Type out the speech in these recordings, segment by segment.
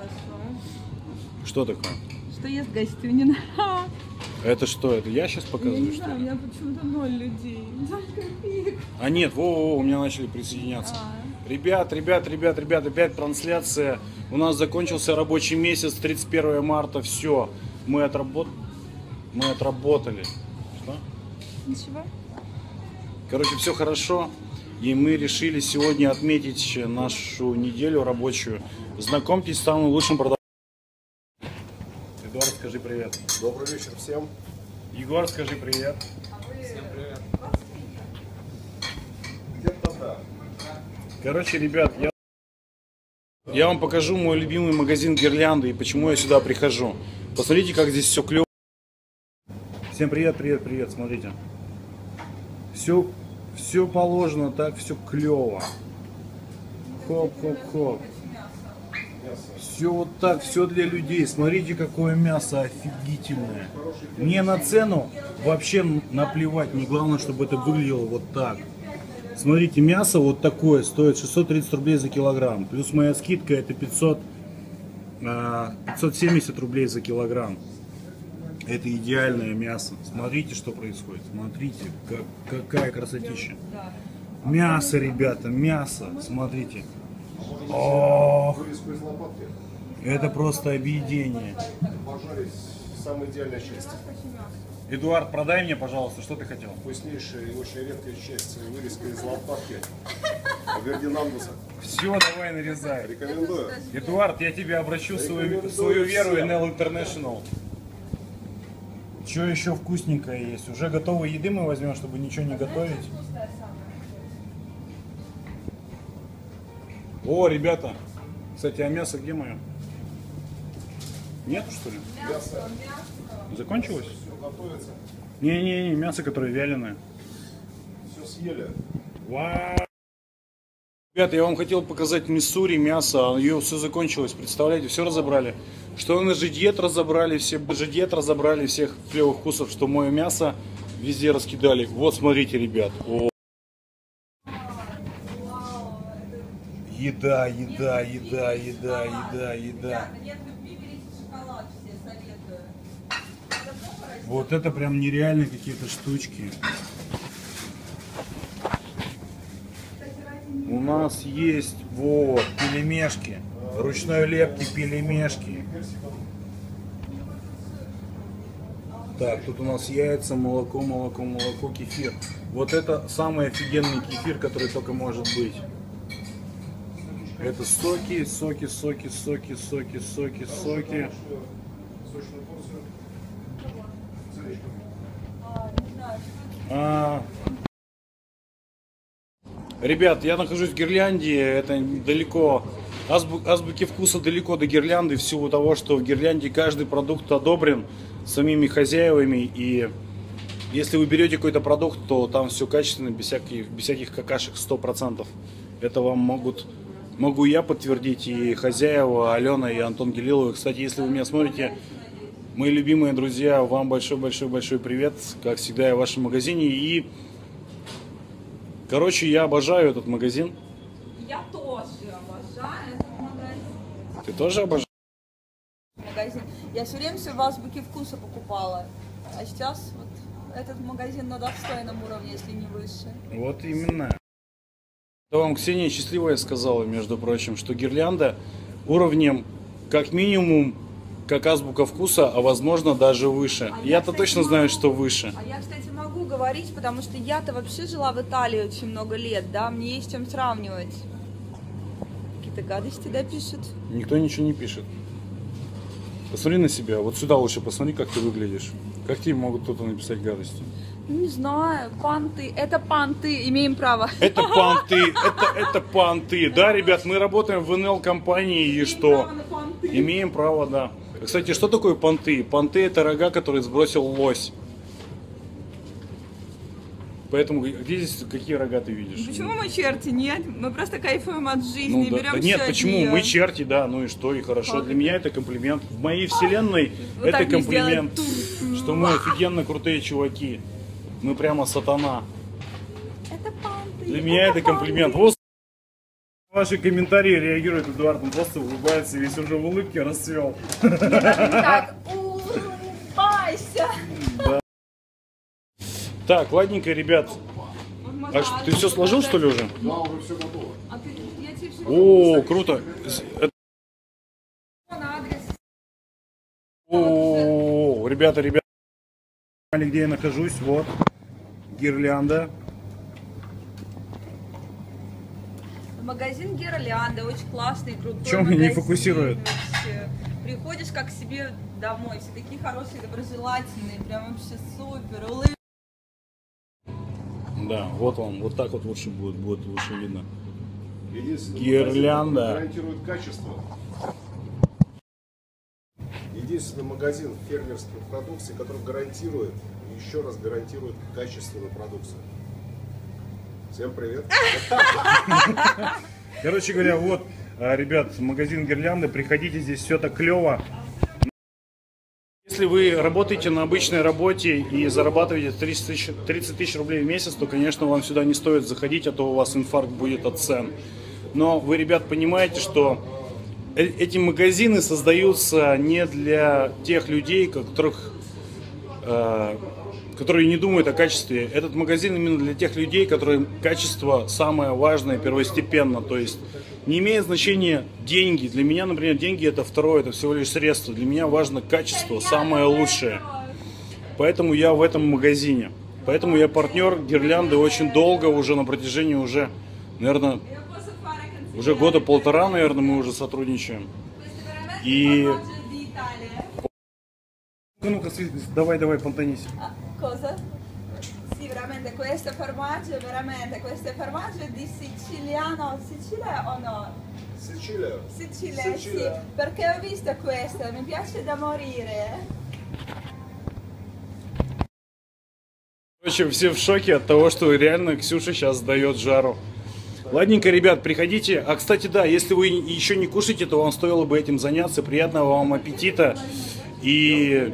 произошло. Что такое? Что ест Гостюнин? Это что? Это я сейчас Я показываю? не что знаю, у меня почему-то ноль людей. А нет, во, во, во, у меня начали присоединяться. А. Ребят, ребят, ребят, ребят, опять трансляция. У нас закончился рабочий месяц, 31 марта, все. Мы, отработ... Мы отработали. Что? Ничего? Короче, все хорошо. И мы решили сегодня отметить нашу неделю рабочую. Знакомьтесь с самым лучшим продавцом. Эдуард, скажи привет. Добрый вечер всем. Егор, скажи привет. Где-то да. Короче, ребят, я, я вам покажу мой любимый магазин гирлянды и почему я сюда прихожу. Посмотрите, как здесь все клево. Всем привет, привет, привет, смотрите. Все, все положено так, все клево. Хоп, хоп, хоп. Все вот так, все для людей. Смотрите, какое мясо офигительное. Мне на цену вообще наплевать. Не главное, чтобы это выглядело вот так. Смотрите, мясо вот такое стоит 630 рублей за килограмм. Плюс моя скидка это 500, а, 570 рублей за килограмм. Это идеальное мясо. Смотрите, что происходит. Смотрите, как, какая красотища. Мясо, ребята, мясо. Смотрите. Ох, Вырезку из лопатки это просто объедение. пожарить самая идеальная часть. Эдуард, продай мне, пожалуйста, что ты хотел? Вкуснейшая и очень редкая часть вырезка из лопатки. Фердинандуса. Все, давай нарезай. Рекомендую. Эдуард, я тебе обращу свою, свою веру всем. NL International. Что еще вкусненькое есть? Уже готовой еды мы возьмем, чтобы ничего не готовить. О, ребята, кстати, а мясо где мое? Нету что ли? Мясо Закончилось? все готовится. Не-не-не, мясо, которое вяленое. Все съели. Вау! Ребята, я вам хотел показать миссури мясо, а ее все закончилось, представляете, все разобрали. Что на жидиет разобрали, все жидиет разобрали всех клевых вкусов, что мое мясо везде раскидали. Вот смотрите, ребят. О. Еда, еда, еда, еда, еда, еда. Вот это прям нереальные какие-то штучки. У нас есть вот пельмешки, ручной лепки пельмешки. Так, тут у нас яйца, молоко, молоко, молоко, кефир. Вот это самый офигенный кефир, который только может быть. Это соки, соки, соки, соки, соки, соки, соки. А, Ребят, я нахожусь в Гирлянде, это далеко, азбу- азбуки вкуса далеко до гирлянды, в силу того, что в гирлянде каждый продукт одобрен самими хозяевами, и если вы берете какой-то продукт, то там все качественно, без всяких, без всяких какашек 100%. Это вам могут, могу я подтвердить, и хозяева, Алена и Антон Гелиловы. Кстати, если вы меня смотрите, Мои любимые друзья, вам большой-большой-большой привет. Как всегда, я в вашем магазине. И, короче, я обожаю этот магазин. Я тоже обожаю этот магазин. Ты тоже обожаешь? магазин. Я все время все в азбуке вкуса покупала. А сейчас вот этот магазин на достойном уровне, если не выше. Вот именно. Это вам Ксения Счастливая сказала, между прочим, что гирлянда уровнем как минимум как азбука вкуса, а возможно даже выше. А Я-то точно знаю, могу. что выше. А я, кстати, могу говорить, потому что я-то вообще жила в Италии очень много лет, да, мне есть чем сравнивать. Какие-то гадости, да, пишут? Никто ничего не пишет. Посмотри на себя. Вот сюда лучше посмотри, как ты выглядишь. Как тебе могут кто-то написать гадости? Не знаю, панты, это панты, имеем право. Это панты, это, это панты. Да, ребят, мы работаем в НЛ компании и что? Имеем право, да. Кстати, что такое понты? Понты это рога, которые сбросил лось. Поэтому где здесь какие рога ты видишь? Почему мы черти? Нет, мы просто кайфуем от жизни Ну, да, берем да нет, почему? неё. Мы черти, да, ну и что, и хорошо. Как Для меня это комплимент. В моей вселенной Вот это комплимент, что мы офигенно крутые чуваки. Мы прямо сатана. Это панты. Для меня это комплимент. Вот Ваши комментарии реагирует Эдуард, он просто улыбается, весь уже в улыбке расцвел. Так, улыбайся. Так, ладненько, ребят. А что, ты все сложил, что ли, уже? Да, уже все готово. А ты, я тебе все О, круто. Это-. О, ребята, ребята, где я нахожусь, вот, гирлянда. Магазин Гирлянда, очень классный, крутой Чё меня не магазин фокусирует? вообще. Приходишь как к себе домой, все такие хорошие, доброжелательные, прям вообще супер, улыбки. Да, вот он, вот так вот лучше будет, будет лучше видно. Единственный Гирлянда. магазин, гарантирует качество. Единственный магазин фермерской продукции, который гарантирует, еще раз гарантирует качественную продукцию. Всем привет. Короче говоря, вот, а, ребят, магазин гирлянды, приходите, здесь все так клево. Если вы работаете на обычной работе и зарабатываете 30 тысяч, 30 тысяч рублей в месяц, то, конечно, вам сюда не стоит заходить, а то у вас инфаркт будет от цен. Но вы, ребят, понимаете, что э- эти магазины создаются не для тех людей, которых э, которые не думают о качестве. Этот магазин именно для тех людей, которым качество самое важное, первостепенно. То есть не имеет значения деньги. Для меня, например, деньги это второе, это всего лишь средство. Для меня важно качество, самое лучшее. Поэтому я в этом магазине. Поэтому я партнер гирлянды очень долго, уже на протяжении уже, наверное, уже года полтора, наверное, мы уже сотрудничаем. И ну-ка, давай, давай, понтанись. Cosa? Sì, veramente questo formaggio, veramente questo formaggio è di siciliano, Sicilia o no? Sicilia, Sicilia. sì, perché ho visto questo, mi piace da morire. Короче, все в шоке от того, что реально Ксюша сейчас дает жару. Ладненько, ребят, приходите. А, кстати, да, если вы еще не кушаете, то вам стоило бы этим заняться. Приятного вам аппетита. И...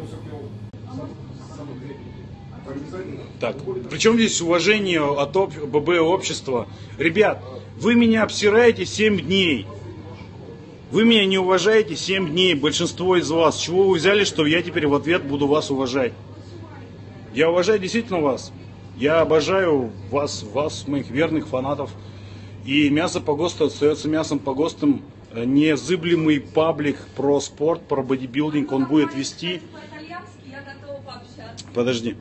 Так, причем здесь уважение от об- ББ общества. Ребят, вы меня обсираете 7 дней. Вы меня не уважаете 7 дней, большинство из вас. Чего вы взяли, что я теперь в ответ буду вас уважать? Я уважаю действительно вас. Я обожаю вас, вас, моих верных фанатов. И мясо по ГОСТу остается мясом по ГОСТам. Незыблемый паблик про спорт, про бодибилдинг он будет вести. Подожди.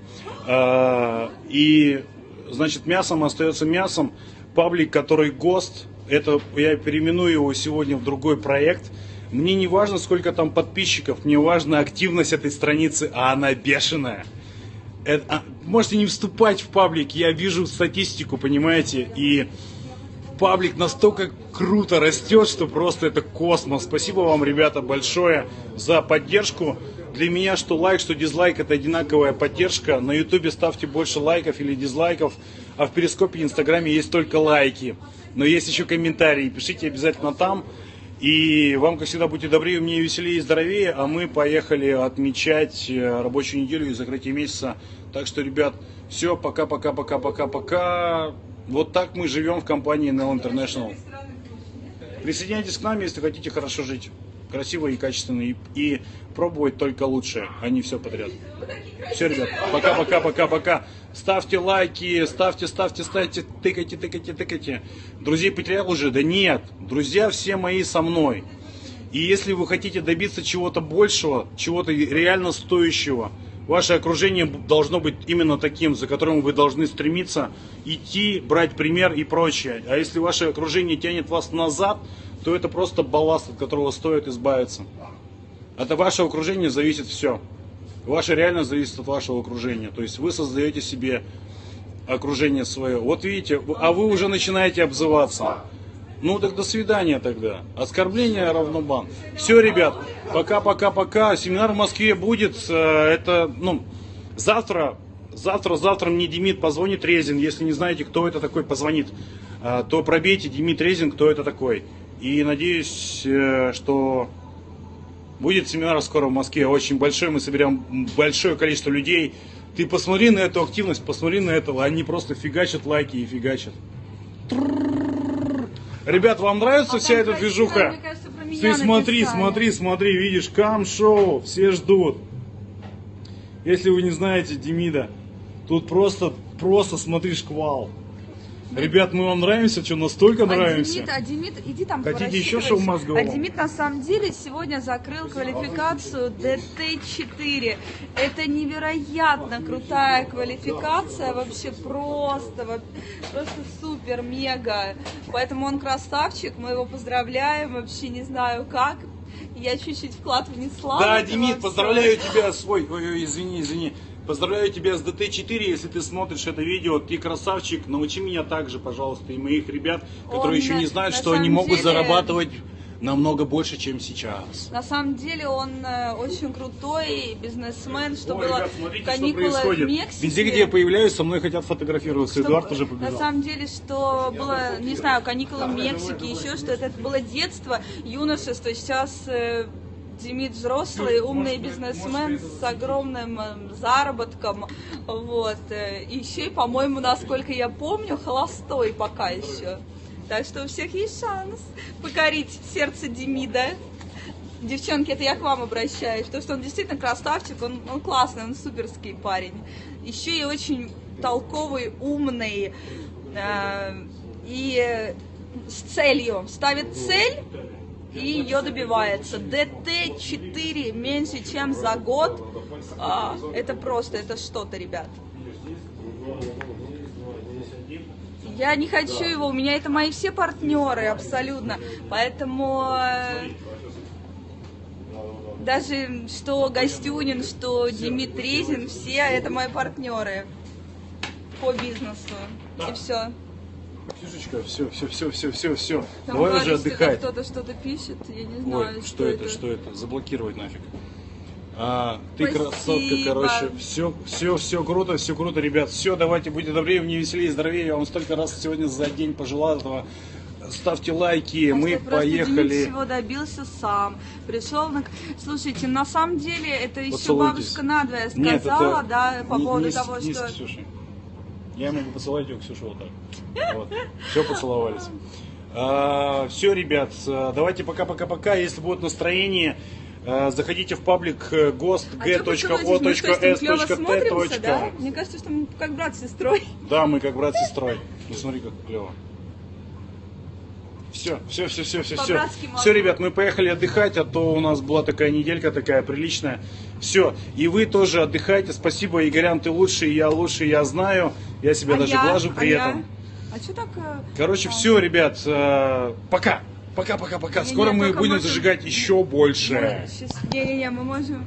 А, И, значит, мясом остается мясом. Паблик, который ГОСТ, это я переименую его сегодня в другой проект. Мне не важно, сколько там подписчиков, мне важна активность этой страницы, а она бешеная. Это- а, можете не вступать в паблик, я вижу статистику, понимаете, и паблик настолько круто растет, что просто это космос. Спасибо вам, ребята, большое за поддержку. Для меня что лайк, что дизлайк это одинаковая поддержка. На ютубе ставьте больше лайков или дизлайков, а в перископе и инстаграме есть только лайки. Но есть еще комментарии, пишите обязательно там. И вам, как всегда, будьте добрее, мне веселее и здоровее, а мы поехали отмечать э, рабочую неделю и закрытие месяца. Так что, ребят, все, пока-пока-пока-пока-пока. Вот так мы живем в компании Nell International. Присоединяйтесь к нам, если хотите хорошо жить. Красиво и качественно. И, и пробовать только лучшее, а не все подряд. Все, ребят, пока-пока-пока-пока. Ставьте лайки, ставьте, ставьте, ставьте, тыкайте, тыкайте, тыкайте. Друзей потерял уже? Да нет. Друзья все мои со мной. И если вы хотите добиться чего-то большего, чего-то реально стоящего, ваше окружение должно быть именно таким, за которым вы должны стремиться, идти, брать пример и прочее. А если ваше окружение тянет вас назад, то это просто балласт, от которого стоит избавиться. От вашего окружения зависит все. Ваше реально зависит от вашего окружения. То есть вы создаете себе окружение свое. Вот видите, а вы уже начинаете обзываться. Ну так до свидания тогда. Оскорбление равно бан. Все, ребят, пока-пока-пока. Семинар в Москве будет. Э, Это, ну, завтра, завтра, завтра мне Демид позвонит Резин. Если не знаете, кто это такой, позвонит. Э, То пробейте Демид Резин, кто это такой. И надеюсь, э, что Будет семинар скоро в Москве, очень большой, мы соберем большое количество людей. Ты посмотри на эту активность, посмотри на этого, они просто фигачат лайки и фигачат. Ребят, вам нравится А вся эта движуха? мне кажется, про меня Ты смотри, написали. смотри, смотри, видишь, кам-шоу, все ждут. Если вы не знаете Демида, тут просто, просто смотри шквал. Ребят, мы вам нравимся, что настолько А нравимся. Демид, а Демид, иди там Хотите еще шоу мозгового? А Демид на самом деле сегодня закрыл квалификацию ДТ-4. Это невероятно крутая квалификация, вообще просто, просто супер, мега. Поэтому он красавчик, мы его поздравляем, вообще не знаю как. Я чуть-чуть вклад внесла. Да, во поздравляю тебя с... Ой, ой, ой, извини, извини. Поздравляю тебя с ДТ-4, если ты смотришь это видео, ты красавчик, научи меня также, пожалуйста, и моих ребят, которые Он, еще не на- знают, на что они могут деле- зарабатывать намного больше, чем сейчас. На самом деле он э, очень крутой бизнесмен, что Ой, было ребят, смотрите, что каникулы в происходит. Мексике. Везде, где я появляюсь, со мной хотят фотографироваться. Что Эдуард уже На побежал. самом деле, что было, не знаю, каникулы в Мексике, еще что это, это было детство, юношество. Сейчас э, Демид взрослый, умный бизнесмен с огромным э, заработком. Вот. э, И еще и, по-моему, насколько я помню, холостой пока еще. Так что у всех есть шанс покорить сердце Демида. Девчонки, это я к вам обращаюсь, потому что он действительно красавчик, он, он классный, он суперский парень. Еще и очень толковый, умный э, и с целью. Ставит цель и ее добивается. ДТ-4 меньше, чем за год. А, это просто, это что-то, ребят. Я не хочу его, у меня это мои все партнеры абсолютно. Поэтому э, даже что Гостюнин, что Демид Резин, все это мои партнеры по бизнесу. И все. Ксюшечка, все, все, все, все, все, все. Там Давай уже отдыхать. Кто-то что-то пишет, я не знаю, Ой, что это, что это? Заблокировать нафиг. А, ты Спасибо. красотка, короче. Все, все, все круто, все круто, ребят. Все, давайте будьте добрее, мне веселее, здоровее. Я вам столько раз сегодня за день пожелал этого. Ставьте лайки, А мы что, поехали. всего добился сам. Пришел на... Слушайте, на самом деле, это еще бабушка надвое Нет, сказала, это да, по поводу не того, не что... Ксюшей. Я могу поцеловать ее, Ксюшу, вот так. Вот. Все, поцеловались. все, ребят, а, давайте пока-пока-пока. Если будет настроение, а, заходите в паблик э, гост А? Мне кажется, что мы как брат с сестрой. Да, мы как брат с сестрой. Ну смотри, как клево. Все, все, все, все, все, все. Все, ребят, мы поехали отдыхать, а то у нас была такая неделька такая приличная. Все, и вы тоже отдыхайте. Спасибо, Игорян, ты лучший, я лучший, я знаю. Я себя А даже я? глажу при а этом. Я? А что так... э, Короче, а, все, ребят, э, пока. Пока, пока, пока. Скоро мы только будем можем- зажигать еще больше. мы Не-не-не, мы можем...